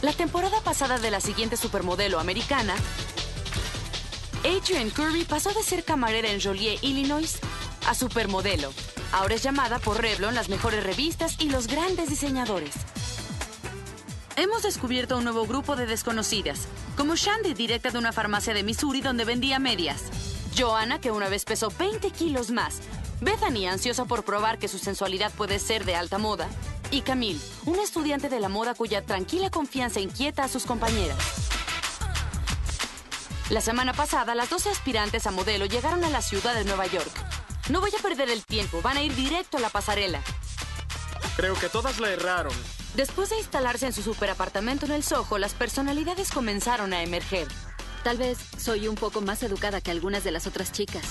La temporada pasada de la siguiente supermodelo americana, Adrienne Curry pasó de ser camarera en Joliet, Illinois, a supermodelo. Ahora es llamada por Revlon las mejores revistas y los grandes diseñadores. Hemos descubierto un nuevo grupo de desconocidas, como Shandy, directa de una farmacia de Missouri donde vendía medias. Joanna, que una vez pesó 20 kilos más. Bethany, ansiosa por probar que su sensualidad puede ser de alta moda. Y Camille, una estudiante de la moda cuya tranquila confianza inquieta a sus compañeras. La semana pasada, las 12 aspirantes a modelo llegaron a la ciudad de Nueva York. No voy a perder el tiempo, van a ir directo a la pasarela. Creo que todas la erraron. Después de instalarse en su superapartamento en el Soho, las personalidades comenzaron a emerger. Tal vez soy un poco más educada que algunas de las otras chicas.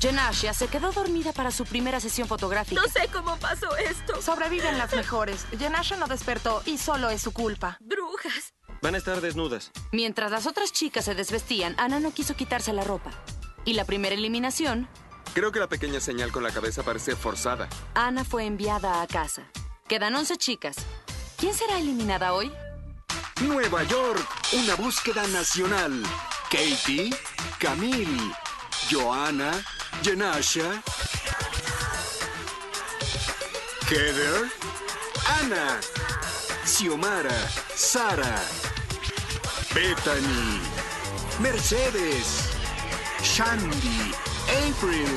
Janasha se quedó dormida para su primera sesión fotográfica. No sé cómo pasó esto. Sobreviven las mejores. Janasha no despertó y solo es su culpa. Brujas. Van a estar desnudas. Mientras las otras chicas se desvestían, Ana no quiso quitarse la ropa. Y la primera eliminación, Creo que la pequeña señal con la cabeza parece forzada. Ana fue enviada a casa. Quedan 11 chicas. ¿Quién será eliminada hoy? Nueva York, una búsqueda nacional. Katie, Camille, Joanna, Jenasha, Heather, Ana, Xiomara, Sara, Bethany, Mercedes, Shandy, April.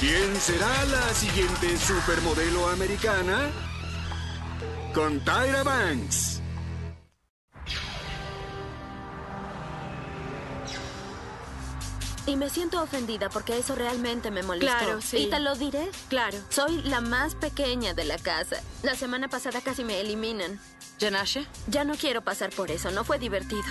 ¿Quién será la siguiente supermodelo americana? Con Tyra Banks. Y me siento ofendida porque eso realmente me molestó. Claro, sí. Y te lo diré. Claro. Soy la más pequeña de la casa. La semana pasada casi me eliminan. Janasha. Ya no quiero pasar por eso. No fue divertido.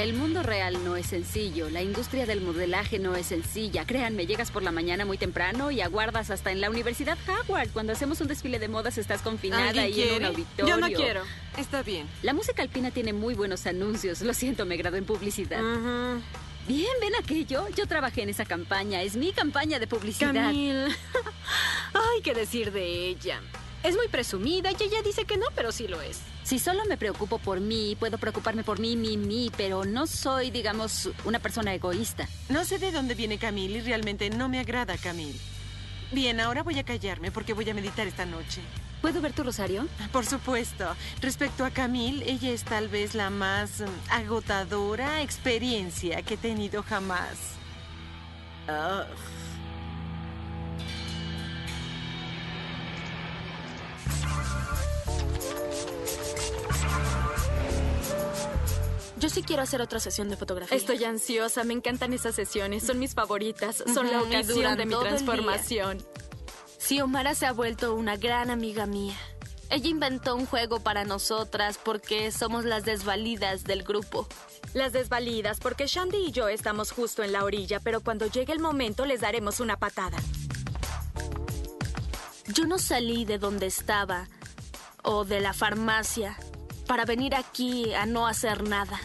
El mundo real no es sencillo, la industria del modelaje no es sencilla. Créanme, llegas por la mañana muy temprano y aguardas hasta en la Universidad Howard. Cuando hacemos un desfile de modas estás confinada ¿Alguien y en un auditorio. Yo no quiero. Está bien. La música alpina tiene muy buenos anuncios. Lo siento, me gradué en publicidad. Bien, ven aquello. Yo trabajé en esa campaña. Es mi campaña de publicidad. Camille. Ay, qué decir de ella. Es muy presumida y ella dice que no, pero sí lo es. Si solo me preocupo por mí, puedo preocuparme por mí, mí, mí, pero no soy, digamos, una persona egoísta. No sé de dónde viene Camille y realmente no me agrada Camille. Bien, ahora voy a callarme porque voy a meditar esta noche. ¿Puedo ver tu rosario? Por supuesto. Respecto a Camille, ella es tal vez la más mm, agotadora experiencia que he tenido jamás. Ah. Yo sí quiero hacer otra sesión de fotografía. Estoy ansiosa, me encantan esas sesiones, son mis favoritas, son la ocasión de mi transformación. Xiomara se ha vuelto una gran amiga mía. Ella inventó un juego para nosotras porque somos las desvalidas del grupo. Las desvalidas, porque Shandy y yo estamos justo en la orilla, pero cuando llegue el momento les daremos una patada. Yo no salí de donde estaba o de la farmacia para venir aquí a no hacer nada.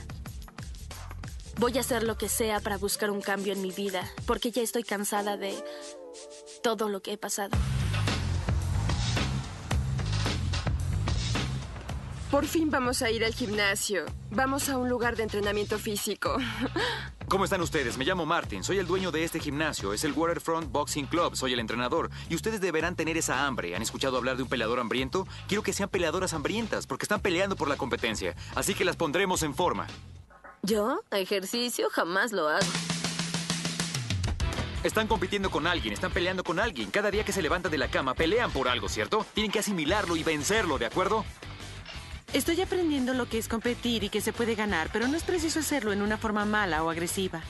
Voy a hacer lo que sea para buscar un cambio en mi vida, porque ya estoy cansada de todo lo que he pasado. Por fin vamos a ir al gimnasio. Vamos a un lugar de entrenamiento físico. ¿Cómo están ustedes? Me llamo Martin, soy el dueño de este gimnasio, es el Waterfront Boxing Club, soy el entrenador. Y ustedes deberán tener esa hambre. ¿Han escuchado hablar de un peleador hambriento? Quiero que sean peleadoras hambrientas, porque están peleando por la competencia. Así que las pondremos en forma. ¿Yo? Ejercicio jamás lo hago. Están compitiendo con alguien, están peleando con alguien. Cada día que se levantan de la cama pelean por algo, ¿cierto? Tienen que asimilarlo y vencerlo, ¿de acuerdo? Estoy aprendiendo lo que es competir y que se puede ganar, pero no es preciso hacerlo en una forma mala o agresiva.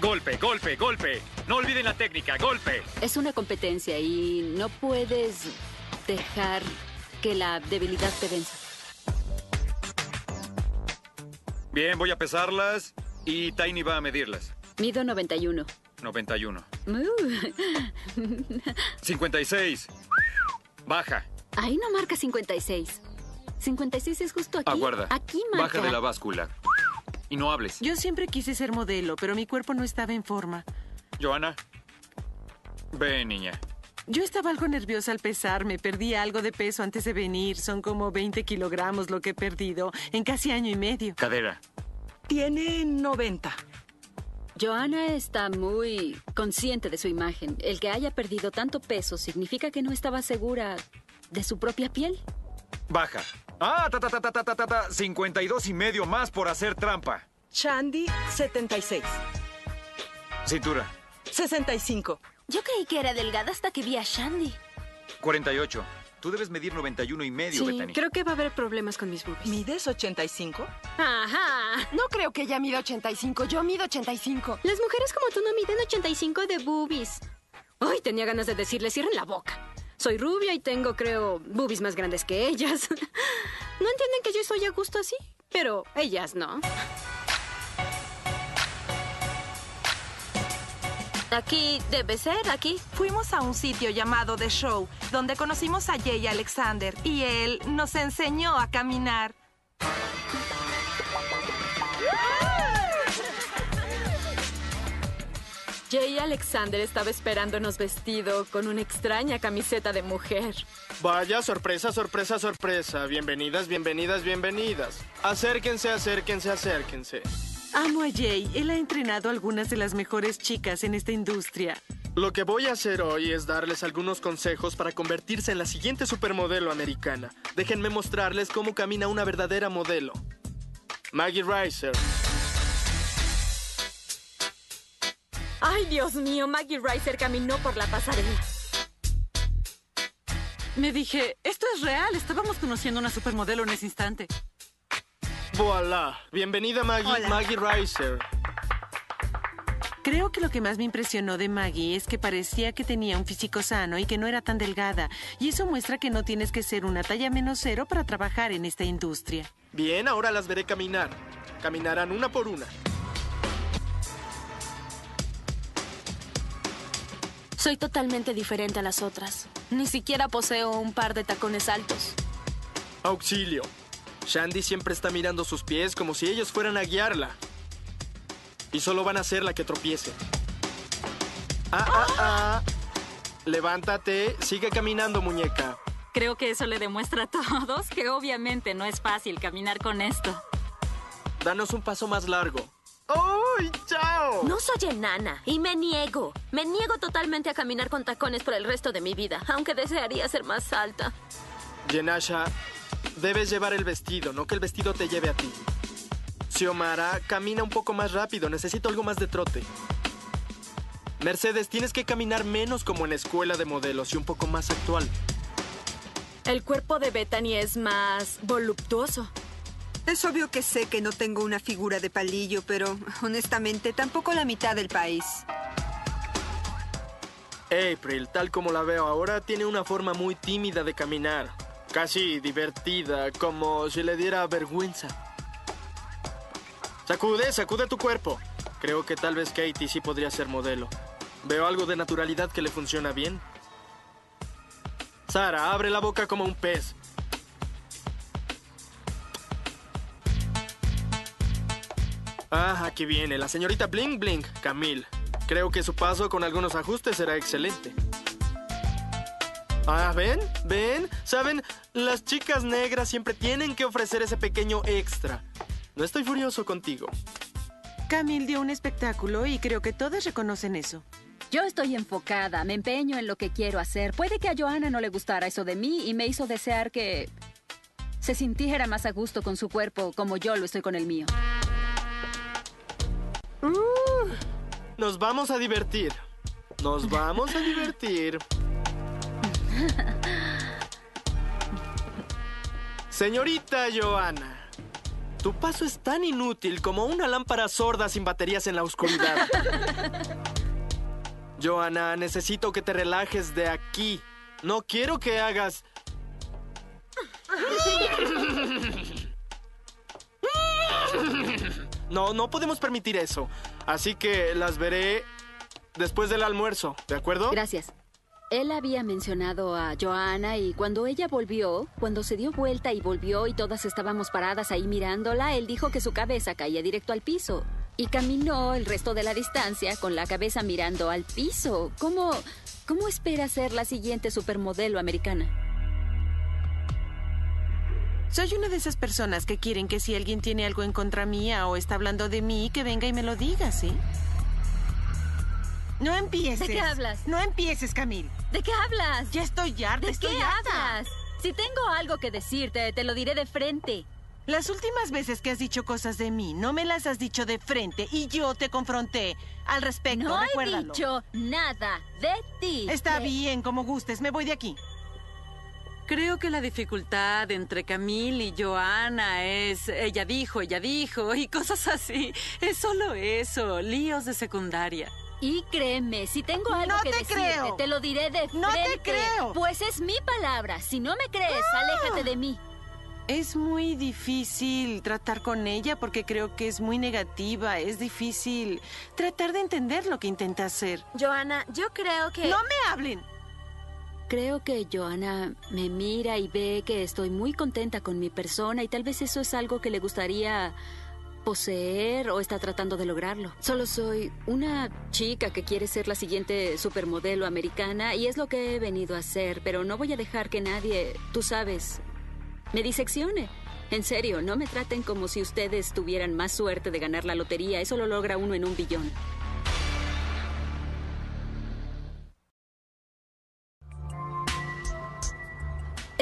Golpe, golpe, golpe. No olviden la técnica, golpe. Es una competencia y no puedes dejar que la debilidad te venza. Bien, voy a pesarlas y Tiny va a medirlas. Mido 91. 91. Uh. 56. Baja. Ahí no marca 56. 56 es justo aquí. Aguarda. Aquí marca. Baja de la báscula. Y no hables. Yo siempre quise ser modelo, pero mi cuerpo no estaba en forma. Joana. Ven, niña. Yo estaba algo nerviosa al pesarme. Perdí algo de peso antes de venir. Son como 20 kilogramos lo que he perdido en casi año y medio. Cadera. Tiene 90. Joanna está muy consciente de su imagen. El que haya perdido tanto peso significa que no estaba segura de su propia piel. Baja. Ah, ta, ta, ta, ta, ta, ta, ta, 52 y medio más por hacer trampa. Chandy, 76. Cintura. 65. Yo creí que era delgada hasta que vi a Shandy. 48. Tú debes medir 91 y medio, sí, Bethany. creo que va a haber problemas con mis boobies. ¿Mides 85? Ajá. No creo que ella mida 85. Yo mido 85. Las mujeres como tú no miden 85 de boobies. Ay, tenía ganas de decirle, cierren la boca. Soy rubia y tengo, creo, boobies más grandes que ellas. ¿No entienden que yo estoy a gusto así? Pero ellas no. Aquí debe ser, aquí. Fuimos a un sitio llamado The Show, donde conocimos a Jay Alexander y él nos enseñó a caminar. Jay Alexander estaba esperándonos vestido con una extraña camiseta de mujer. Vaya, sorpresa, sorpresa, sorpresa. Bienvenidas, bienvenidas, bienvenidas. Acérquense, acérquense, acérquense. Amo a Jay. Él ha entrenado a algunas de las mejores chicas en esta industria. Lo que voy a hacer hoy es darles algunos consejos para convertirse en la siguiente supermodelo americana. Déjenme mostrarles cómo camina una verdadera modelo. Maggie Reiser. Ay, Dios mío, Maggie Reiser caminó por la pasarela. Me dije, esto es real. Estábamos conociendo una supermodelo en ese instante. Voilà. Bienvenida Maggie, Maggie Reiser. Creo que lo que más me impresionó de Maggie es que parecía que tenía un físico sano y que no era tan delgada. Y eso muestra que no tienes que ser una talla menos cero para trabajar en esta industria. Bien, ahora las veré caminar. Caminarán una por una. Soy totalmente diferente a las otras. Ni siquiera poseo un par de tacones altos. Auxilio. Shandy siempre está mirando sus pies como si ellos fueran a guiarla. Y solo van a hacer la que tropiece. Ah, ah, ah. Levántate, sigue caminando, muñeca. Creo que eso le demuestra a todos que obviamente no es fácil caminar con esto. Danos un paso más largo. ¡Uy, chao! No soy enana y me niego. Me niego totalmente a caminar con tacones por el resto de mi vida, aunque desearía ser más alta. Yenasha, debes llevar el vestido, no que el vestido te lleve a ti. Xiomara, camina un poco más rápido, necesito algo más de trote. Mercedes, tienes que caminar menos como en escuela de modelos y un poco más actual. El cuerpo de Bethany es más voluptuoso. Es obvio que sé que no tengo una figura de palillo, pero honestamente tampoco la mitad del país. April, tal como la veo ahora, tiene una forma muy tímida de caminar. Casi divertida, como si le diera vergüenza. Sacude, sacude tu cuerpo. Creo que tal vez Katie sí podría ser modelo. Veo algo de naturalidad que le funciona bien. Sara, abre la boca como un pez. Ah, aquí viene la señorita Blink Blink, Camille. Creo que su paso con algunos ajustes será excelente. Ah, ¿ven? ¿Ven? ¿Saben? Las chicas negras siempre tienen que ofrecer ese pequeño extra. No estoy furioso contigo. Camille dio un espectáculo y creo que todas reconocen eso. Yo estoy enfocada, me empeño en lo que quiero hacer. Puede que a Johanna no le gustara eso de mí y me hizo desear que se sintiera más a gusto con su cuerpo como yo lo estoy con el mío. Uh, nos vamos a divertir. Nos vamos a divertir. Señorita Johanna, tu paso es tan inútil como una lámpara sorda sin baterías en la oscuridad. Johanna, necesito que te relajes de aquí. No quiero que hagas... No, no podemos permitir eso. Así que las veré después del almuerzo, ¿de acuerdo? Gracias. Él había mencionado a Joanna y cuando ella volvió, cuando se dio vuelta y volvió y todas estábamos paradas ahí mirándola, él dijo que su cabeza caía directo al piso. Y caminó el resto de la distancia con la cabeza mirando al piso. ¿Cómo, cómo espera ser la siguiente supermodelo americana? Soy una de esas personas que quieren que si alguien tiene algo en contra mía o está hablando de mí, que venga y me lo diga, ¿sí? No empieces. ¿De qué hablas? No empieces, Camil. ¿De qué hablas? Ya estoy harta, ¿De estoy qué harta. hablas? Si tengo algo que decirte, te lo diré de frente. Las últimas veces que has dicho cosas de mí, no me las has dicho de frente y yo te confronté al respecto, No he dicho nada de ti. Está De- bien, como gustes, me voy de aquí. Creo que la dificultad entre Camille y Joana es ella dijo, ella dijo y cosas así. Es solo eso, líos de secundaria. Y créeme, si tengo algo No que te decirte, creo. te lo diré de frente. No te creo. Pues es mi palabra. Si no me crees, aléjate de mí. Es muy difícil tratar con ella porque creo que es muy negativa. Es difícil tratar de entender lo que intenta hacer. Joana, yo creo que... ¡No me hablen! Creo que Joana me mira y ve que estoy muy contenta con mi persona y tal vez eso es algo que le gustaría poseer o está tratando de lograrlo. Solo soy una chica que quiere ser la siguiente supermodelo americana y es lo que he venido a hacer, pero no voy a dejar que nadie, tú sabes, me diseccione. En serio, no me traten como si ustedes tuvieran más suerte de ganar la lotería. Eso lo logra uno en un billón.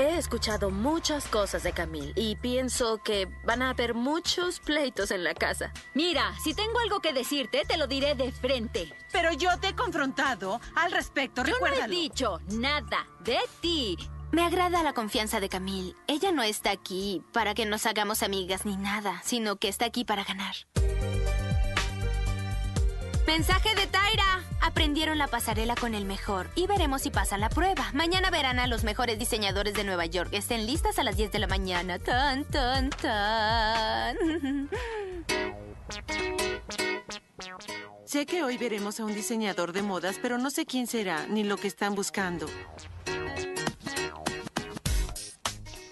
He escuchado muchas cosas de Camille y pienso que van a haber muchos pleitos en la casa. Mira, si tengo algo que decirte, te lo diré de frente. Pero yo te he confrontado al respecto, Yo no he dicho nada de ti. Me agrada la confianza de Camille. Ella no está aquí para que nos hagamos amigas ni nada, sino que está aquí para ganar. Mensaje de Tyra. Aprendieron la pasarela con el mejor y veremos si pasan la prueba. Mañana verán a los mejores diseñadores de Nueva York. Estén listas a las 10 de la mañana. Tan, tan, tan. Sé que hoy veremos a un diseñador de modas, pero no sé quién será ni lo que están buscando.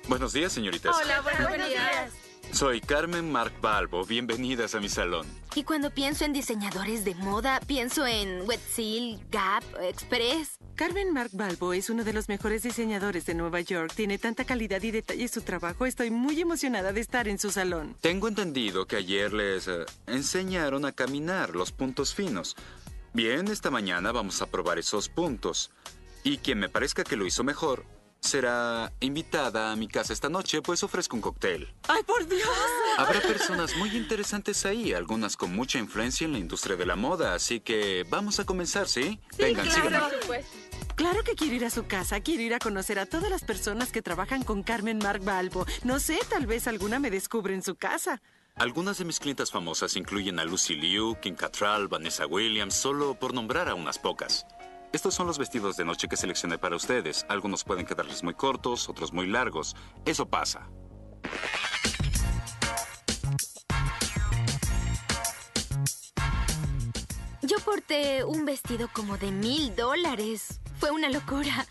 Buenos días, señoritas. buenos días. Soy Carmen Mark Balbo. Bienvenidas a mi salón. Y cuando pienso en diseñadores de moda, pienso en Wet Seal, Gap, Express. Carmen Mark Balbo es uno de los mejores diseñadores de Nueva York. Tiene tanta calidad y detalle en su trabajo. Estoy muy emocionada de estar en su salón. Tengo entendido que ayer les eh, enseñaron a caminar los puntos finos. Bien, esta mañana vamos a probar esos puntos. Y quien me parezca que lo hizo mejor será invitada a mi casa esta noche, pues ofrezco un cóctel. ¡Ay, por Dios! Habrá personas muy interesantes ahí, algunas con mucha influencia en la industria de la moda, así que vamos a comenzar, ¿sí? Vengan, síganme. Claro que quiero ir a su casa, quiero ir a conocer a todas las personas que trabajan con Carmen Mark Balbo. No sé, tal vez alguna me descubre en su casa. Algunas de mis clientas famosas incluyen a Lucy Liu, Kim Cattrall, Vanessa Williams, solo por nombrar a unas pocas. Estos son los vestidos de noche que seleccioné para ustedes. Algunos pueden quedarles muy cortos, otros muy largos. Eso pasa. Yo porté un vestido como de mil dólares. Fue una locura.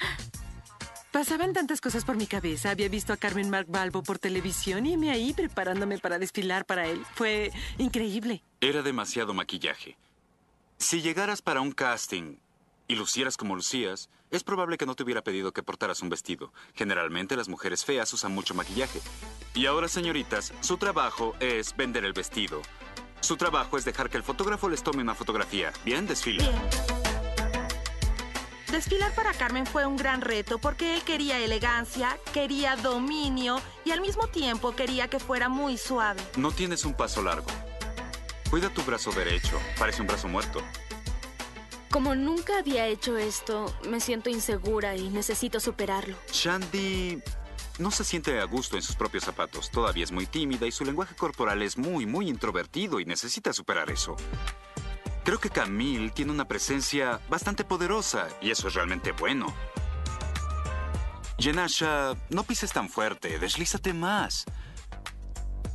Pasaban tantas cosas por mi cabeza. Había visto a Carmen Mark Balbo por televisión y me ahí preparándome para desfilar para él. Fue increíble. Era demasiado maquillaje. Si llegaras para un casting y lucieras como lucías, es probable que no te hubiera pedido que portaras un vestido. Generalmente las mujeres feas usan mucho maquillaje. Y ahora, señoritas, su trabajo es vender el vestido. Su trabajo es dejar que el fotógrafo les tome una fotografía. Bien, desfila. Desfilar para Carmen fue un gran reto porque él quería elegancia, quería dominio y al mismo tiempo quería que fuera muy suave. No tienes un paso largo. Cuida tu brazo derecho. Parece un brazo muerto. Como nunca había hecho esto, me siento insegura y necesito superarlo. Shandy no se siente a gusto en sus propios zapatos. Todavía es muy tímida y su lenguaje corporal es muy, muy introvertido y necesita superar eso. Creo que Camille tiene una presencia bastante poderosa y eso es realmente bueno. Yenasha, no pises tan fuerte, deslízate más.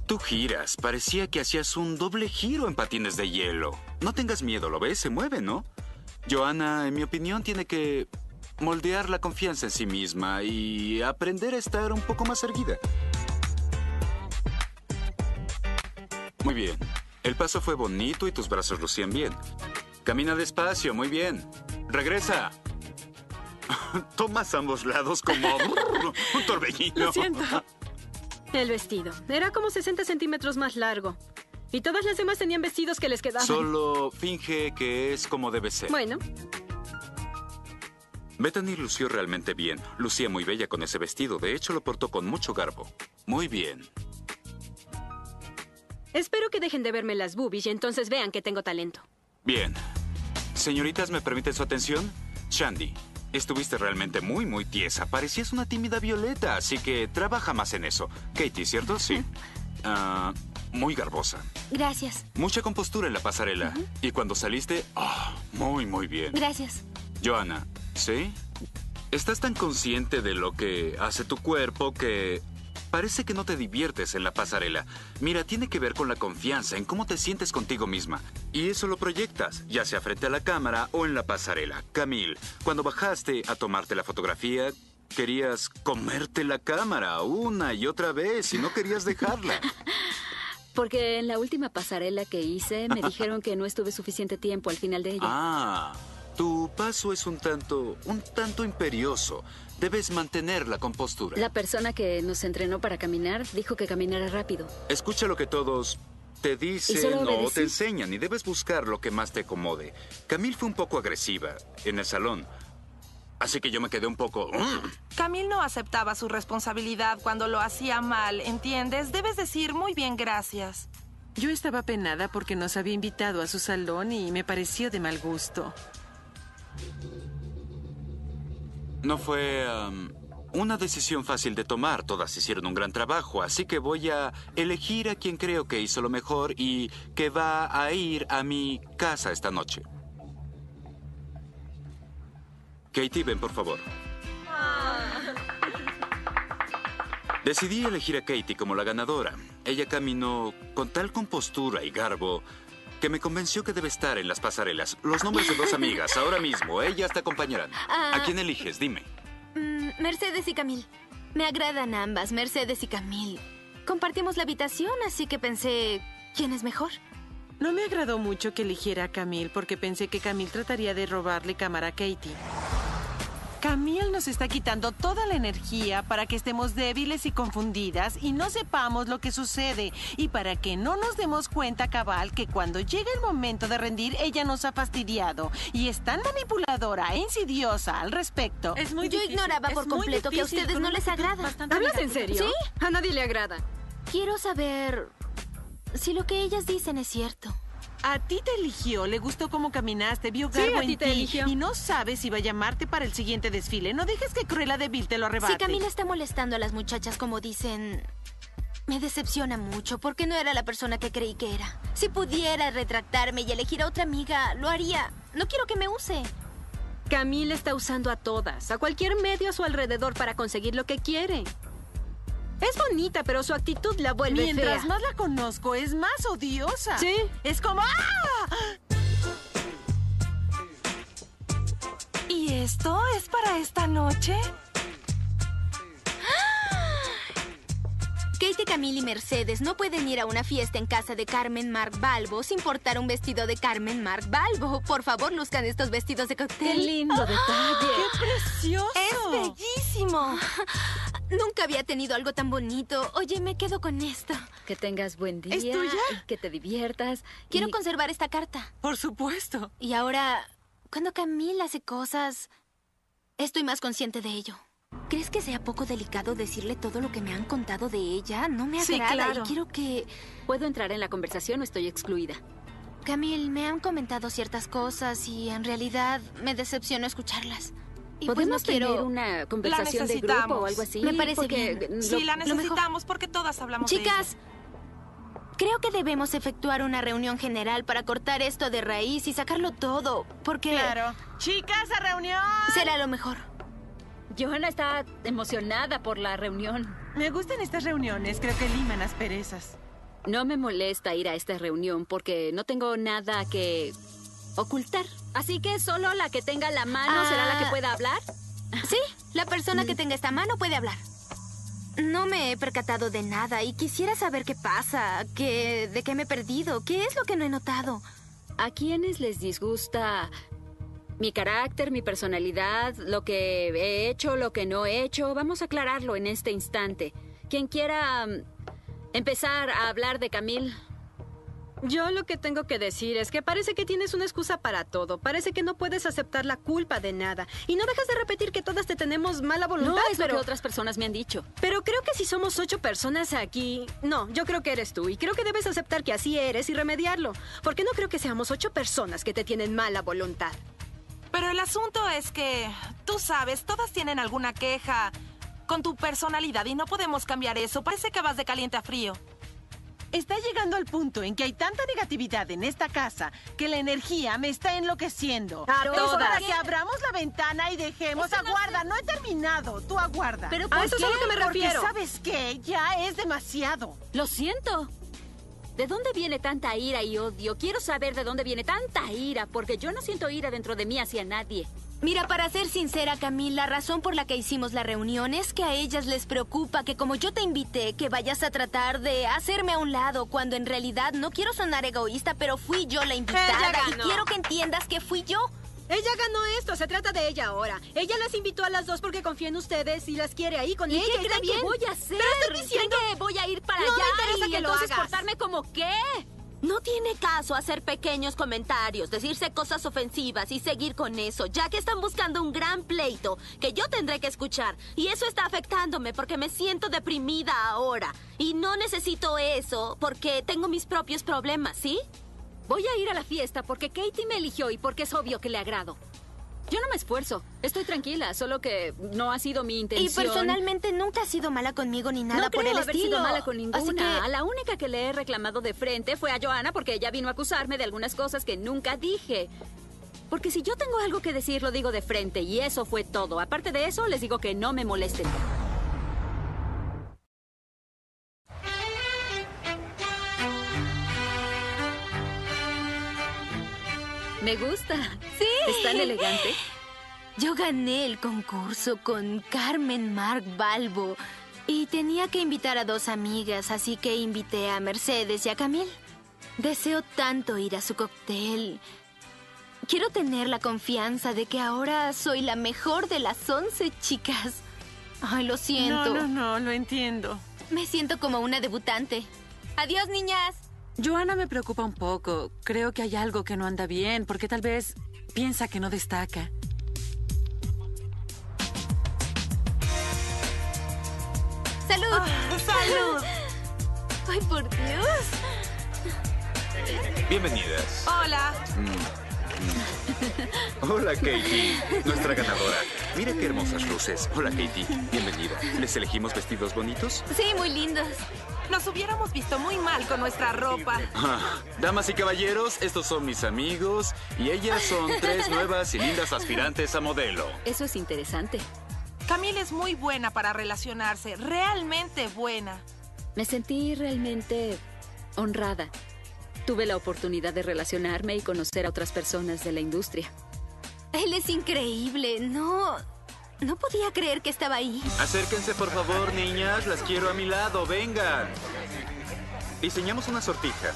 Tú giras, parecía que hacías un doble giro en patines de hielo. No tengas miedo, ¿lo ves? Se mueve, ¿no? Joanna, en mi opinión, tiene que moldear la confianza en sí misma y aprender a estar un poco más erguida. Muy bien. El paso fue bonito y tus brazos lucían bien. Camina despacio, muy bien. Regresa. Tomas ambos lados como un torbellino. Lo siento. El vestido. Era como 60 centímetros más largo. Y todas las demás tenían vestidos que les quedaban. Solo finge que es como debe ser. Bueno, Bethany lució realmente bien. Lucía muy bella con ese vestido. De hecho, lo portó con mucho garbo. Muy bien. espero que dejen de verme las boobies y entonces vean que tengo talento. Bien. Señoritas, ¿me permiten su atención? Shandy, estuviste realmente muy, muy tiesa. Parecías una tímida violeta, así que trabaja más en eso. Katie, ¿cierto? Sí. Ah, muy garbosa. Gracias. Mucha compostura en la pasarela. Y cuando saliste, ah, muy, muy bien. Gracias. Joana, ¿sí? Estás tan consciente de lo que hace tu cuerpo que parece que no te diviertes en la pasarela. Mira, tiene que ver con la confianza, en cómo te sientes contigo misma. Y eso lo proyectas, ya sea frente a la cámara o en la pasarela. Camille, cuando bajaste a tomarte la fotografía, querías comerte la cámara una y otra vez y no querías dejarla. Porque en la última pasarela que hice me dijeron que no estuve suficiente tiempo al final de ella. Ah, tu paso es un tanto, un tanto imperioso. Debes mantener la compostura. La persona que nos entrenó para caminar dijo que caminara rápido. Escucha lo que todos te dicen o te enseñan y debes buscar lo que más te acomode. Camille fue un poco agresiva en el salón. Así que yo me quedé un poco... "Mm". Camil no aceptaba su responsabilidad cuando lo hacía mal, ¿entiendes? Debes decir muy bien gracias. Yo estaba penada porque nos había invitado a su salón y me pareció de mal gusto. No fue una decisión fácil de tomar. Todas hicieron un gran trabajo, así que voy a elegir a quien creo que hizo lo mejor y que va a ir a mi casa esta noche. Katie, ven por favor. Decidí elegir a Katie como la ganadora. Ella caminó con tal compostura y garbo que me convenció que debe estar en las pasarelas. Los nombres de dos amigas, ahora mismo. Ellas te acompañarán. Ah. ¿A quién eliges? Dime. Mm, Mercedes y Camil. Me agradan ambas, Mercedes y Camil. Compartimos la habitación, así que pensé, ¿quién es mejor? No me agradó mucho que eligiera a Camille porque pensé que Camille trataría de robarle cámara a Katie. Camille nos está quitando toda la energía para que estemos débiles y confundidas y no sepamos lo que sucede y para que no nos demos cuenta cabal que cuando llega el momento de rendir ella nos ha fastidiado y es tan manipuladora e insidiosa al respecto. Es muy Yo ignoraba por completo que a ustedes no les agrada. ¿Hablas en serio? ¿Sí? A nadie le agrada. Quiero saber si lo que ellas dicen es cierto. A ti te eligió, le gustó cómo caminaste, vio Sí, garbo a ti en te eligió. y no sabes si va a llamarte para el siguiente desfile. No dejes que Cruella de Vil te lo arrebate. Si Camila está molestando a las muchachas como dicen, me decepciona mucho porque no era la persona que creí que era. Si pudiera retractarme y elegir a otra amiga, lo haría. No quiero que me use. Camille está usando a todas, a cualquier medio a su alrededor para conseguir lo que quiere. Es bonita, pero su actitud la vuelve Mientras fea. más la conozco, es más odiosa. Sí. Es como ¡ah! ¿Y esto es para esta noche? Kate, Camille y Mercedes no pueden ir a una fiesta en casa de Carmen Mark Balbo sin portar un vestido de Carmen Mark Balbo. Por favor, luzcan estos vestidos de cóctel. ¡Qué lindo detalle! ¡Qué precioso! ¡Es bellísimo! Nunca había tenido algo tan bonito. Oye, me quedo con esto. Que tengas buen día. ¿Es tuya? y que te diviertas. Quiero y- conservar esta carta. Por supuesto. Y ahora, cuando Camille hace cosas, estoy más consciente de ello. ¿Crees que sea poco delicado decirle todo lo que me han contado de ella? No me Sí, agrada claro. y quiero que... ¿Puedo entrar en la conversación o estoy excluida? Camille, me han comentado ciertas cosas y en realidad me decepcionó escucharlas. Y pues ¿Podemos no quiero... tener una conversación de grupo o algo así? Me parece Porque bien. lo- Sí, la necesitamos porque todas hablamos de Chicas, creo que debemos efectuar una reunión general para cortar esto de raíz y sacarlo todo, porque Claro. Chicas, a reunión. será lo mejor. Johanna está emocionada por la reunión. Me gustan estas reuniones, creo que liman las perezas. No me molesta ir a esta reunión porque no tengo nada que ocultar. Así que solo la que tenga la mano será la que Ah. pueda hablar. Sí, la persona que tenga esta mano puede hablar. No me he percatado de nada y quisiera saber qué pasa, qué, de qué me he perdido, qué es lo que no he notado. ¿A quiénes les disgusta mi carácter, mi personalidad, lo que he hecho, lo que no he hecho? Vamos a aclararlo en este instante. Quien quiera mm, empezar a hablar de Camille. Yo lo que tengo que decir es que parece que tienes una excusa para todo. Parece que no puedes aceptar la culpa de nada. Y no dejas de repetir que todas te tenemos mala voluntad. No es pero... lo que otras personas me han dicho. Pero creo que si somos ocho personas aquí... No, yo creo que eres tú. Y creo que debes aceptar que así eres y remediarlo. Porque no creo que seamos ocho personas que te tienen mala voluntad. Pero el asunto es que, tú sabes, todas tienen alguna queja con tu personalidad y no podemos cambiar eso. Parece que vas de caliente a frío. Está llegando al punto en que hay tanta negatividad en esta casa que la energía me está enloqueciendo. A Es para que abramos la ventana y dejemos. aguarda, no he terminado. Tú aguarda. Pero ¿por A eso es a lo que me Porque refiero. ¿Sabes qué? Ya es demasiado. Lo siento. ¿De dónde viene tanta ira y odio? Quiero saber de dónde viene tanta ira, porque yo no siento ira dentro de mí hacia nadie. Mira, para ser sincera, Camille, la razón por la que hicimos la reunión es que a ellas les preocupa que como yo te invité, que vayas a tratar de hacerme a un lado, cuando en realidad no quiero sonar egoísta, pero fui yo la invitada y quiero que entiendas que fui yo. Ella ganó esto, se trata de ella ahora. Ella las invitó a las dos porque confía en ustedes y las quiere ahí con ¿Y ella. qué que voy a hacer? Pero estoy diciendo ¿Creen que voy a ir para No me allá interesa y que lo entonces hagas. portarme como qué? No tiene caso hacer pequeños comentarios, decirse cosas ofensivas y seguir con eso, ya que están buscando un gran pleito que yo tendré que escuchar. Y eso está afectándome porque me siento deprimida ahora. Y no necesito eso porque tengo mis propios problemas, ¿sí? Voy a ir a la fiesta porque Katie me eligió y porque es obvio que le agrado. Yo no me esfuerzo. Estoy tranquila, solo que no ha sido mi Y intención. personalmente nunca has sido mala conmigo ni nada no por creo el haber estilo. sido mala con ninguna. Así que A la única que le he reclamado de frente fue a Joana porque ella vino a acusarme de algunas cosas que nunca dije. Porque si yo tengo algo que decir, lo digo de frente y eso fue todo. Aparte de eso, les digo que no me molesten. Me gusta. Sí. Es tan elegante. Yo gané el concurso con Carmen Mark Balbo y tenía que invitar a dos amigas, así que invité a Mercedes y a Camille. Deseo tanto ir a su cóctel. Quiero tener la confianza de que ahora soy la mejor de las once chicas. Ay, lo siento. No, no, no, lo entiendo. Me siento como una debutante. Adiós, niñas. Joana me preocupa un poco. Creo que hay algo que no anda bien, porque tal vez piensa que no destaca. ¡Salud! Ah, ¡Salud! ¡Ay, por Dios! Bienvenidas. Hola. Hola, Katie, nuestra ganadora. Mira qué hermosas luces. Hola, Katie. Bienvenida. ¿Les elegimos vestidos bonitos? Sí, muy lindos. Nos hubiéramos visto muy mal con nuestra ropa. Ah, damas y caballeros, estos son mis amigos y ellas son tres nuevas y lindas aspirantes a modelo. Eso es interesante. Camille es muy buena para relacionarse, realmente buena. Me sentí realmente honrada. Tuve la oportunidad de relacionarme y conocer a otras personas de la industria. Él es increíble. No. No podía creer que estaba ahí. Acérquense, por favor, niñas. Las quiero a mi lado. Vengan. Diseñamos una sortija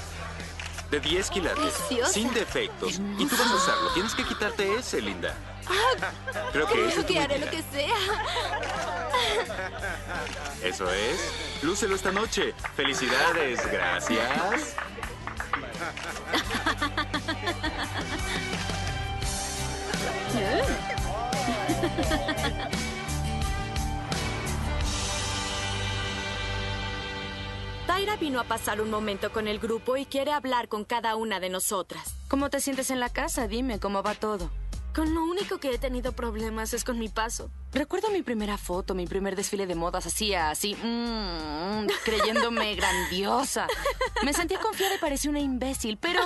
de 10 quilates, Preciosa. sin defectos. Y tú vas a usarlo. Tienes que quitarte ese, Linda. Creo que ese Creo es tu que haré lo que sea. Eso es. Lúcelo esta noche. Felicidades. Gracias. Tyra vino a pasar un momento con el grupo y quiere hablar con cada una de nosotras. ¿Cómo te sientes en la casa? Dime, ¿cómo va todo? Con lo único que he tenido problemas es con mi paso. Recuerdo mi primera foto, mi primer desfile de modas, hacía así, mm, creyéndome grandiosa. Me sentía confiada y parecía una imbécil, pero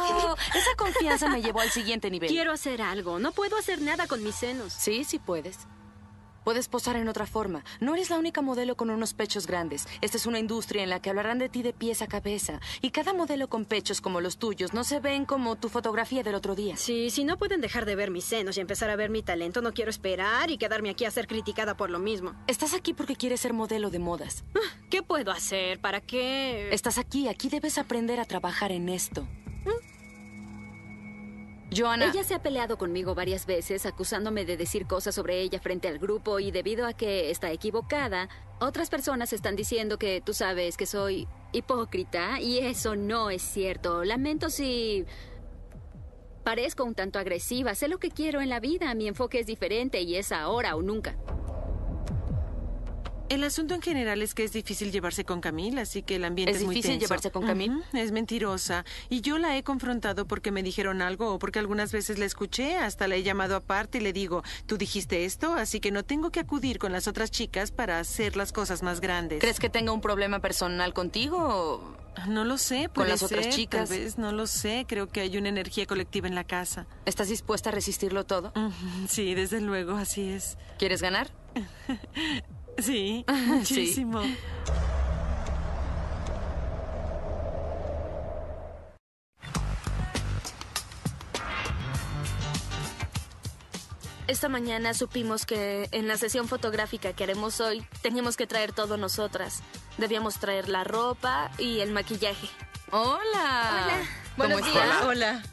esa confianza me llevó al siguiente nivel. Quiero hacer algo. No puedo hacer nada con mis senos. Sí, sí puedes. Puedes posar en otra forma. No eres la única modelo con unos pechos grandes. Esta es una industria en la que hablarán de ti de pies a cabeza. Y cada modelo con pechos como los tuyos no se ven como tu fotografía del otro día. Sí, si no pueden dejar de ver mis senos y empezar a ver mi talento, no quiero esperar y quedarme aquí a ser criticada por lo mismo. Estás aquí porque quieres ser modelo de modas. Ah, ¿Qué puedo hacer? ¿Para qué? Estás aquí, aquí debes aprender a trabajar en esto. Joana. Ella se ha peleado conmigo varias veces, acusándome de decir cosas sobre ella frente al grupo y debido a que está equivocada, otras personas están diciendo que tú sabes que soy hipócrita y eso no es cierto. Lamento si parezco un tanto agresiva. Sé lo que quiero en la vida. Mi enfoque es diferente y es ahora o nunca. El asunto en general es que es difícil llevarse con Camille, así que el ambiente es, ¿Es muy difícil tenso. llevarse con Camille? Es mentirosa. Y yo la he confrontado porque me dijeron algo o porque algunas veces la escuché. Hasta la he llamado aparte y le digo, tú dijiste esto, así que no tengo que acudir con las otras chicas para hacer las cosas más grandes. ¿Crees que tenga un problema personal contigo o No lo sé, con puede las otras chicas? Tal vez, no lo sé. Creo que hay una energía colectiva en la casa. ¿Estás dispuesta a resistirlo todo? Sí, desde luego, así es. ¿Quieres ganar? Sí, Sí. muchísimo. Esta mañana supimos que en la sesión fotográfica que haremos hoy teníamos que traer todo nosotras. Debíamos traer la ropa y el maquillaje. Hola. Hola. ¿Cómo Buenos días. Hola.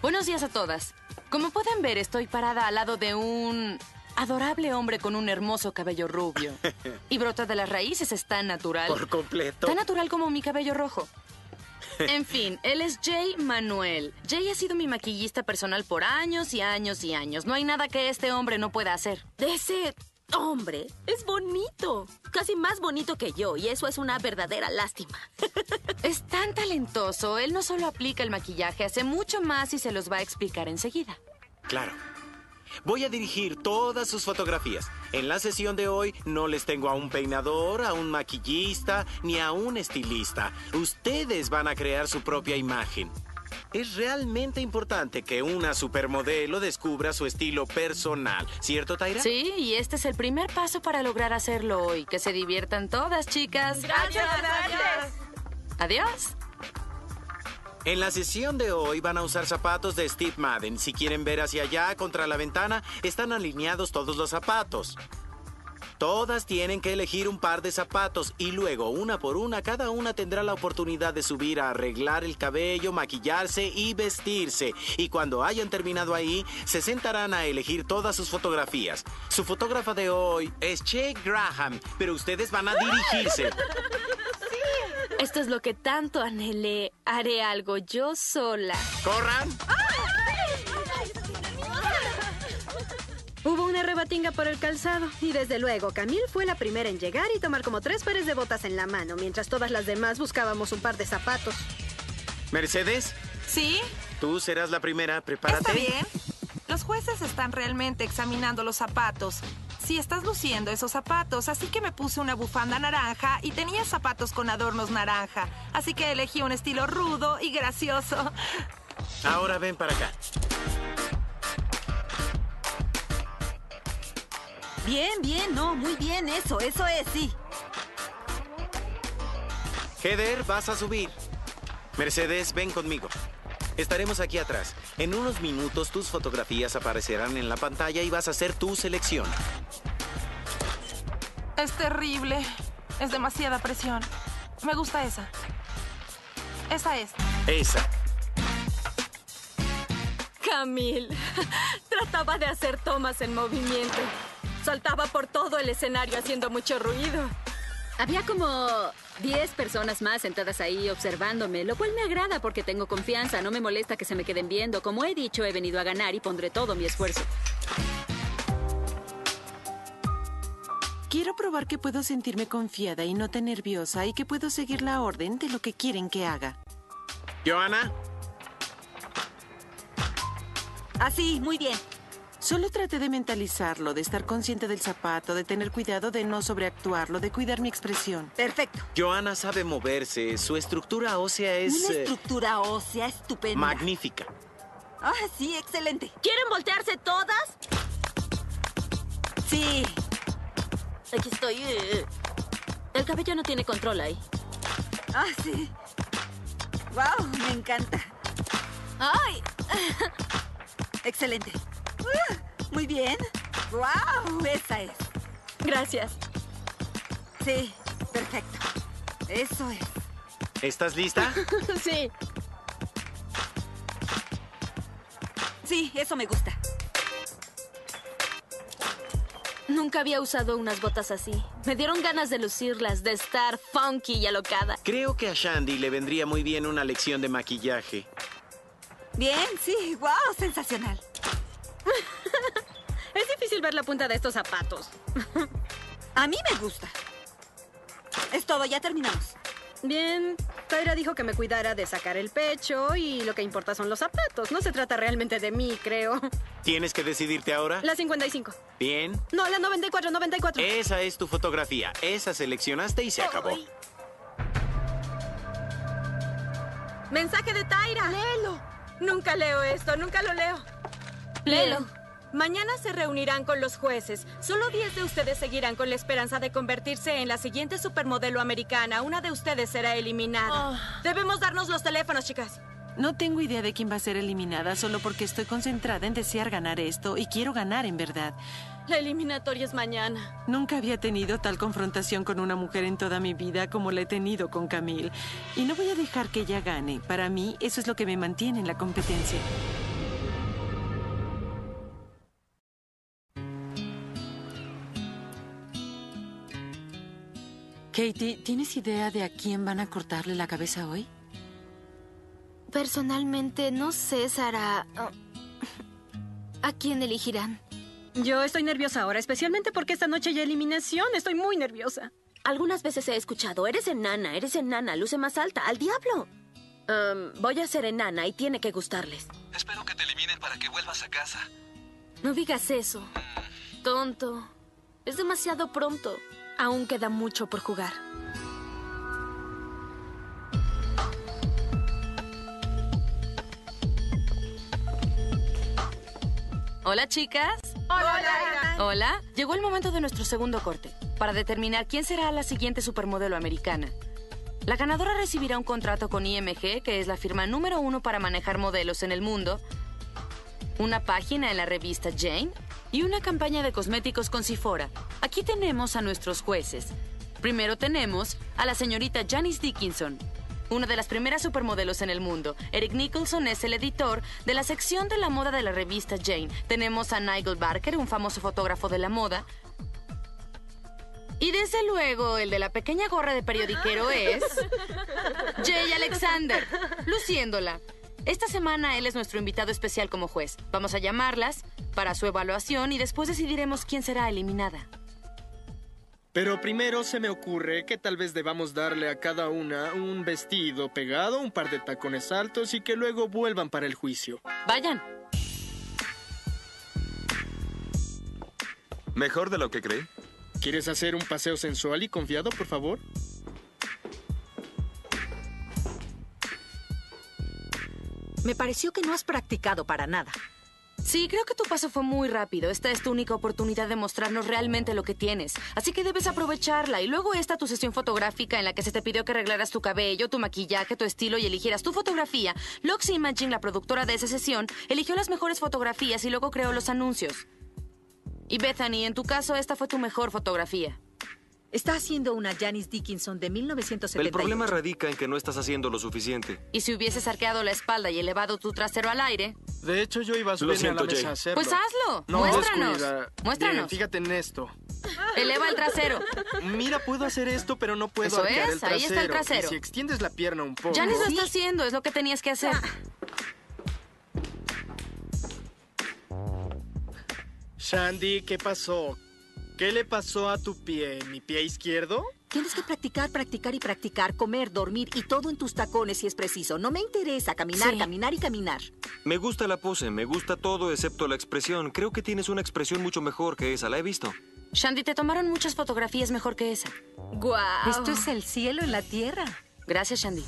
Buenos días a todas. Como pueden ver, estoy parada al lado de un adorable hombre con un hermoso cabello rubio. Y brota de las raíces, es tan natural. Por completo. Tan natural como mi cabello rojo. En fin, él es Jay Manuel. Jay ha sido mi maquillista personal por años y años y años. No hay nada que este hombre no pueda hacer. Ese hombre es bonito. Casi más bonito que yo, y eso es una verdadera lástima. Es tan talentoso. Él no solo aplica el maquillaje, hace mucho más y se los va a explicar enseguida. Claro. Voy a dirigir todas sus fotografías. En la sesión de hoy no les tengo a un peinador, a un maquillista, ni a un estilista. Ustedes van a crear su propia imagen. Es realmente importante que una supermodelo descubra su estilo personal, ¿cierto, Taira? Sí, y este es el primer paso para lograr hacerlo hoy. Que se diviertan todas, chicas. Gracias, gracias. Adiós. En la sesión de hoy van a usar zapatos de Steve Madden. Si quieren ver hacia allá, contra la ventana, están alineados todos los zapatos. Todas tienen que elegir un par de zapatos y luego, una por una, cada una tendrá la oportunidad de subir a arreglar el cabello, maquillarse y vestirse. Y cuando hayan terminado ahí, se sentarán a elegir todas sus fotografías. Su fotógrafa de hoy es Che Graham, pero ustedes van a dirigirse. Esto es lo que tanto anhelé. Haré algo yo sola. ¡Corran! Hubo una rebatinga por el calzado y desde luego Camille fue la primera en llegar y tomar como tres pares de botas en la mano, mientras todas las demás buscábamos un par de zapatos. Mercedes, ¿Sí? tú serás la primera. Prepárate. ¿Está bien? Los jueces están realmente examinando los zapatos. Sí, estás luciendo esos zapatos, así que me puse una bufanda naranja y tenía zapatos con adornos naranja. Así que elegí un estilo rudo y gracioso. Ahora ven para acá. Bien, bien, no, muy bien, eso, eso es, sí. Heather, vas a subir. Mercedes, ven conmigo. Estaremos aquí atrás. En unos minutos tus fotografías aparecerán en la pantalla y vas a hacer tu selección. Es terrible. Es demasiada presión. Me gusta esa. Esa es. Esa. Camille, trataba de hacer tomas en movimiento. Saltaba por todo el escenario haciendo mucho ruido. Había como 10 personas más sentadas ahí observándome, lo cual me agrada porque tengo confianza, no me molesta que se me queden viendo. Como he dicho, he venido a ganar y pondré todo mi esfuerzo. Quiero probar que puedo sentirme confiada y no tan nerviosa y que puedo seguir la orden de lo que quieren que haga. Joana, Así, muy bien. Solo traté de mentalizarlo, de estar consciente del zapato, de tener cuidado de no sobreactuarlo, de cuidar mi expresión. Perfecto. Joana sabe moverse. Su estructura ósea es Una eh, estructura ósea estupenda. magnífica. Ah, sí, excelente. ¿Quieren voltearse todas? Sí. Aquí estoy. eh, El cabello no tiene control ahí. Ah, sí. Wow, me encanta. ¡Ay! Excelente. Uh, muy bien. Wow, esa es. Gracias. Sí, perfecto. Eso es. ¿Estás lista? sí. Sí, eso me gusta. Nunca había usado unas botas así. Me dieron ganas de lucirlas, de estar funky y alocada. Creo que a Shandy le vendría muy bien una lección de maquillaje. Bien, sí. Wow, sensacional. Es difícil ver la punta de estos zapatos. A mí me gusta. Es todo, ya terminamos. Bien, Tyra dijo que me cuidara de sacar el pecho y lo que importa son los zapatos. No se trata realmente de mí, creo. ¿Tienes que decidirte ahora? La 55. Bien. No, la 94, 94. Esa es tu fotografía. Esa seleccionaste y se acabó. Mensaje de Tyra. Léelo. Nunca leo esto, nunca lo leo. Léelo. Mañana se reunirán con los jueces. Solo 10 de ustedes seguirán con la esperanza de convertirse en la siguiente supermodelo americana. Una de ustedes será eliminada. Debemos darnos los teléfonos, chicas. No tengo idea de quién va a ser eliminada, solo porque estoy concentrada en desear ganar esto y quiero ganar en verdad. La eliminatoria es mañana. Nunca había tenido tal confrontación con una mujer en toda mi vida como la he tenido con Camille. Y no voy a dejar que ella gane. Para mí, eso es lo que me mantiene en la competencia. Katie, ¿tienes idea de a quién van a cortarle la cabeza hoy? Personalmente, no sé, Sara. Ah, ¿A quién elegirán? Yo estoy nerviosa ahora, especialmente porque esta noche hay eliminación. Estoy muy nerviosa. Algunas veces he escuchado, eres enana, eres enana, luce más alta, al diablo. Am, voy a ser enana y tiene que gustarles. Espero que te eliminen para que vuelvas a casa. No digas eso. Tonto. Es demasiado pronto. Aún queda mucho por jugar. Hola, chicas. Hola. Hola. Llegó el momento de nuestro segundo corte, para determinar quién será la siguiente supermodelo americana. La ganadora recibirá un contrato con IMG, que es la firma número uno para manejar modelos en el mundo, una página en la revista Jane y una campaña de cosméticos con Sephora. Aquí tenemos a nuestros jueces. Primero tenemos a la señorita Janice Dickinson, una de las primeras supermodelos en el mundo. Eric Nicholson es el editor de la sección de la moda de la revista Jane. Tenemos a Nigel Barker, un famoso fotógrafo de la moda. Y desde luego, el de la pequeña gorra de periodiquero es... Jay Alexander, luciéndola. Esta semana él es nuestro invitado especial como juez. Vamos a llamarlas para su evaluación y después decidiremos quién será eliminada. Pero primero se me ocurre que tal vez debamos darle a cada una un vestido pegado, un par de tacones altos y que luego vuelvan para el juicio. Vayan. Mejor de lo que cree. ¿Quieres hacer un paseo sensual y confiado, por favor? Me pareció que no has practicado para nada. Sí, creo que tu paso fue muy rápido. Esta es tu única oportunidad de mostrarnos realmente lo que tienes. Así que debes aprovecharla. Y luego está tu sesión fotográfica en la que se te pidió que arreglaras tu cabello, tu maquillaje, tu estilo y eligieras tu fotografía. Loxy Imaging, la productora de esa sesión, eligió las mejores fotografías y luego creó los anuncios. Y Bethany, en tu caso, esta fue tu mejor fotografía. Está haciendo una Janice Dickinson de 1978. El problema radica en que no estás haciendo lo suficiente. Y si hubieses arqueado la espalda y elevado tu trasero al aire, De hecho, yo iba a subirme a siento, la mesa Jay. a hacerlo. Pues hazlo. No, Muéstranos. descuida. Muéstranos. Bien, fíjate en esto. eleva el trasero. Mira, puedo hacer esto, pero no puedo Eso arquear es, el trasero. ahí está el trasero. Y si extiendes la pierna un poco... Janice lo está haciendo, es lo que tenías que hacer. Shandy, ¿qué pasó? ¿Qué le pasó a tu pie? ¿Mi pie izquierdo? Tienes que practicar, practicar y practicar, comer, dormir y todo en tus tacones si es preciso. No me interesa caminar, Sí. caminar y caminar. Me gusta la pose, me gusta todo excepto la expresión. Creo que tienes una expresión mucho mejor que esa, la he visto. Shandy, te tomaron muchas fotografías mejor que esa. ¡Guau! Esto es el cielo en la tierra. Gracias, Shandy.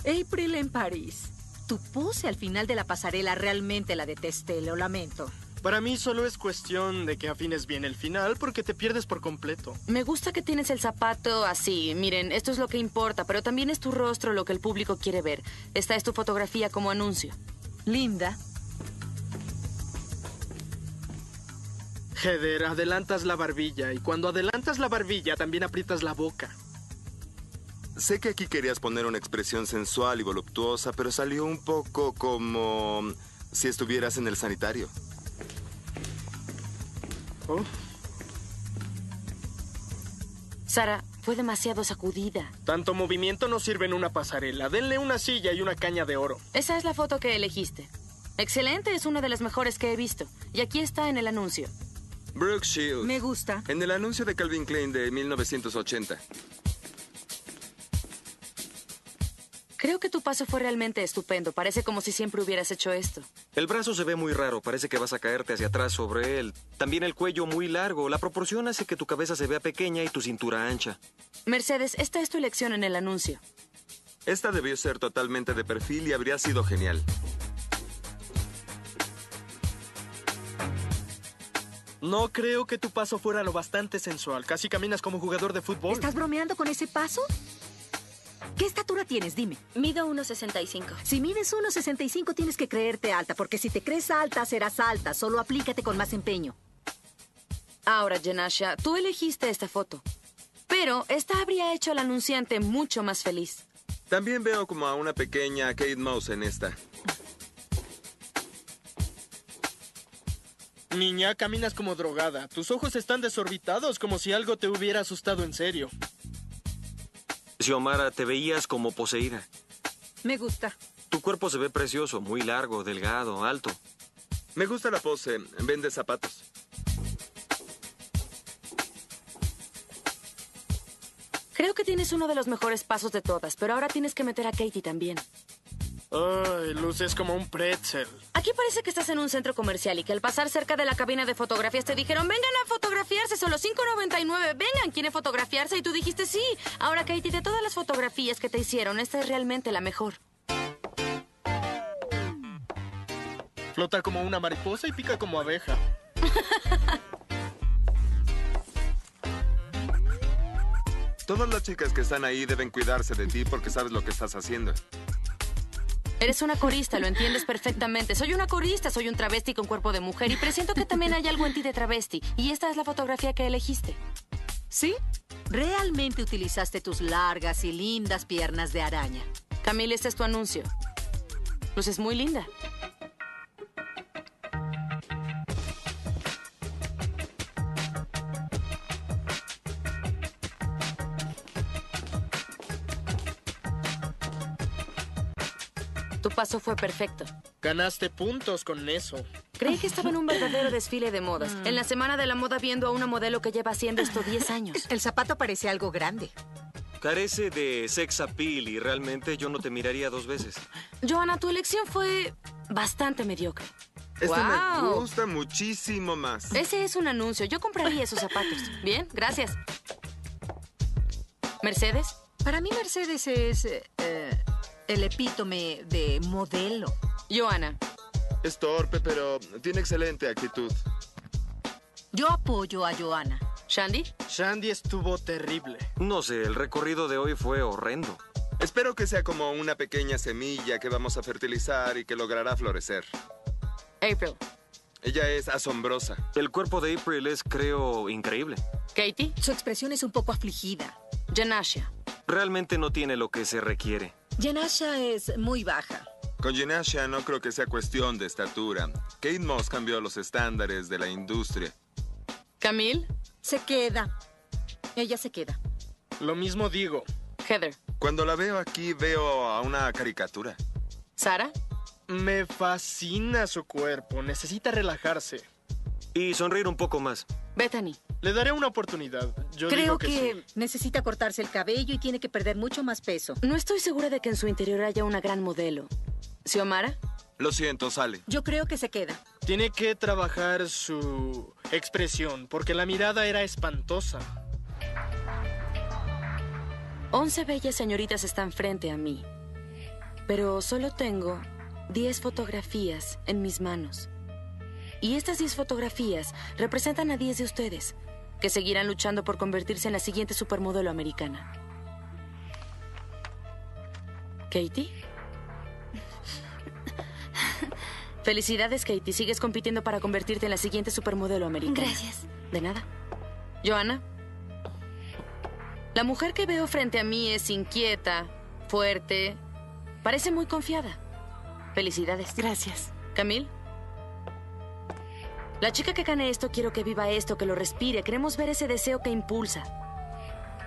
April en París. Tu pose al final de la pasarela realmente la detesté, lo lamento. Para mí solo es cuestión de que afines bien el final porque te pierdes por completo. Me gusta que tienes el zapato así. Miren, esto es lo que importa, pero también es tu rostro lo que el público quiere ver. Esta es tu fotografía como anuncio. Linda. Heather, adelantas la barbilla y cuando adelantas la barbilla también aprietas la boca. Sé que aquí querías poner una expresión sensual y voluptuosa, pero salió un poco como si estuvieras en el sanitario. Oh. Sara, fue demasiado sacudida. Tanto movimiento no sirve en una pasarela. Denle una silla y una caña de oro. Esa es la foto que elegiste. Excelente, es una de las mejores que he visto. Y aquí está en el anuncio. Brooke Shields. Me gusta. En el anuncio de Calvin Klein de 1980. Creo que tu paso fue realmente estupendo. Parece como si siempre hubieras hecho esto. El brazo se ve muy raro, parece que vas a caerte hacia atrás sobre él. También el cuello muy largo. La proporción hace que tu cabeza se vea pequeña y tu cintura ancha. Mercedes, esta es tu elección en el anuncio. Esta debió ser totalmente de perfil y habría sido genial. No creo que tu paso fuera lo bastante sensual. Casi caminas como jugador de fútbol. ¿Estás bromeando con ese paso? ¿Qué estatura tienes? Dime. Mido 1,65. Si mides 1,65 tienes que creerte alta, porque si te crees alta, serás alta. Solo aplícate con más empeño. Ahora, Jenasha, tú elegiste esta foto. Pero esta habría hecho al anunciante mucho más feliz. También veo como a una pequeña Kate Mouse en esta. Niña, caminas como drogada. Tus ojos están desorbitados como si algo te hubiera asustado en serio. Xiomara, te veías como poseída. Me gusta. Tu cuerpo se ve precioso, muy largo, delgado, alto. Me gusta la pose. Vende zapatos. Creo que tienes uno de los mejores pasos de todas, pero ahora tienes que meter a Katie también. Ay, luces como un pretzel. Aquí parece que estás en un centro comercial y que al pasar cerca de la cabina de fotografías te dijeron, vengan a fotografiarse, solo 5.99, vengan, ¿quieren fotografiarse? Y tú dijiste sí. Ahora, Katie, de todas las fotografías que te hicieron, esta es realmente la mejor. Flota como una mariposa y pica como abeja. Todas las chicas que están ahí deben cuidarse de ti porque sabes lo que estás haciendo. Eres una corista, lo entiendes perfectamente. Soy una corista, soy un travesti con cuerpo de mujer y presiento que también hay algo en ti de travesti. Y esta es la fotografía que elegiste. ¿Sí? Realmente utilizaste tus largas y lindas piernas de araña. Camille, este es tu anuncio. Pues es muy linda. Tu paso fue perfecto. Ganaste puntos con eso. Creí que estaba en un verdadero desfile de modas. En la semana de la moda viendo a una modelo que lleva haciendo esto 10 años. El zapato parece algo grande. Carece de sex appeal y realmente yo no te miraría dos veces. Joana, tu elección fue bastante mediocre. Este me ¡Guau! gusta muchísimo más. Ese es un anuncio. Yo compraría esos zapatos. Bien, gracias. ¿Mercedes? Para mí Mercedes es eh, el epítome de modelo. Joana. Es torpe, pero tiene excelente actitud. Yo apoyo a Joana. ¿Shandy? Shandy estuvo terrible. No sé, el recorrido de hoy fue horrendo. Espero que sea como una pequeña semilla que vamos a fertilizar y que logrará florecer. April. Ella es asombrosa. El cuerpo de April es, creo, increíble. Katie. Su expresión es un poco afligida. Janasha. Realmente no tiene lo que se requiere. Janasha es muy baja. Con Ginasha no creo que sea cuestión de estatura. Kate Moss cambió los estándares de la industria. ¿Camille? Se queda. Ella se queda. Lo mismo digo. Heather. Cuando la veo aquí veo a una caricatura. ¿Sara? Me fascina su cuerpo. Necesita relajarse. Y sonreír un poco más. Bethany. Le daré una oportunidad. Yo Creo digo que, que, sí. necesita cortarse el cabello y tiene que perder mucho más peso. No estoy segura de que en su interior haya una gran modelo. ¿Xiomara? Lo siento, sale. Yo creo que se queda. Tiene que trabajar su expresión, porque la mirada era espantosa. Once bellas señoritas están frente a mí. Pero solo tengo diez fotografías en mis manos. Y estas 10 fotografías representan a 10 de ustedes, que seguirán luchando por convertirse en la siguiente supermodelo americana. ¿Katie? Felicidades, Katie. Sigues compitiendo para convertirte en la siguiente supermodelo americana. Gracias. De nada. Joana. La mujer que veo frente a mí es inquieta, fuerte, parece muy confiada. Felicidades. Gracias. Camille. La chica que gane esto quiero que viva esto, que lo respire. Queremos ver ese deseo que impulsa.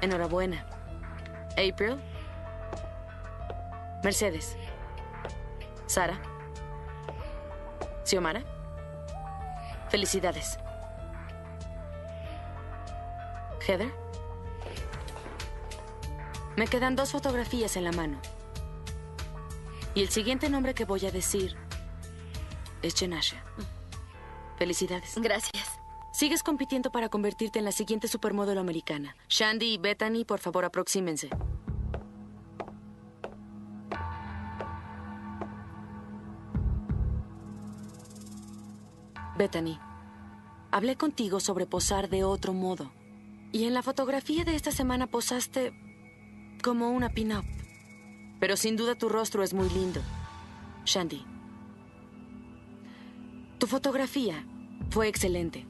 Enhorabuena. April. Mercedes. Sara. Xiomara. Felicidades. Heather. Me quedan dos fotografías en la mano. Y el siguiente nombre que voy a decir es Jenasha. Felicidades. Gracias. Sigues compitiendo para convertirte en la siguiente supermodelo americana. Shandy y Bethany, por favor, aproxímense. Bethany, hablé contigo sobre posar de otro modo. Y en la fotografía de esta semana posaste como una pin-up. Pero sin duda tu rostro es muy lindo. Shandy. Tu fotografía fue excelente.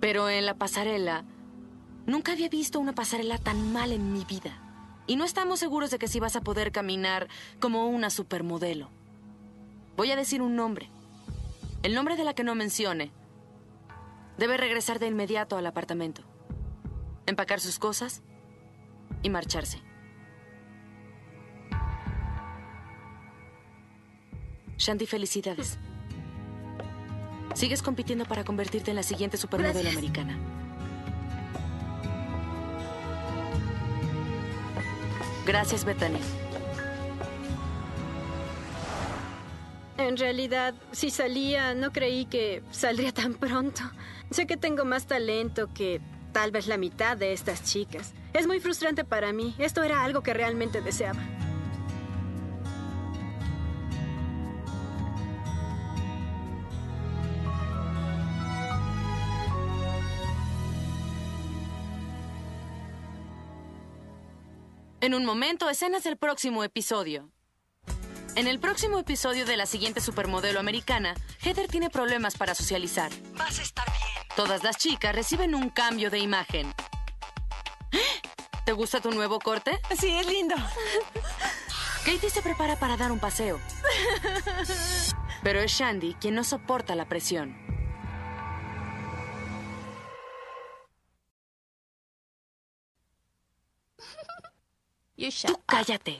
Pero en la pasarela, nunca había visto una pasarela tan mal en mi vida. Y no estamos seguros de que si vas a poder caminar como una supermodelo. Voy a decir un nombre. El nombre de la que no mencione. Debe regresar de inmediato al apartamento. Empacar sus cosas y marcharse. Shandy, felicidades. Sigues compitiendo para convertirte en la siguiente supermodelo americana. Gracias, Bethany. En realidad, si salía, no creí que saldría tan pronto. Sé que tengo más talento que tal vez la mitad de estas chicas. Es muy frustrante para mí. Esto era algo que realmente deseaba. En un momento, escenas del próximo episodio. En el próximo episodio de la siguiente supermodelo americana, Heather tiene problemas para socializar. Vas a estar bien. Todas las chicas reciben un cambio de imagen. ¿Te gusta tu nuevo corte? Sí, es lindo. Katie se prepara para dar un paseo. Pero es Shandy quien no soporta la presión. Tú cállate.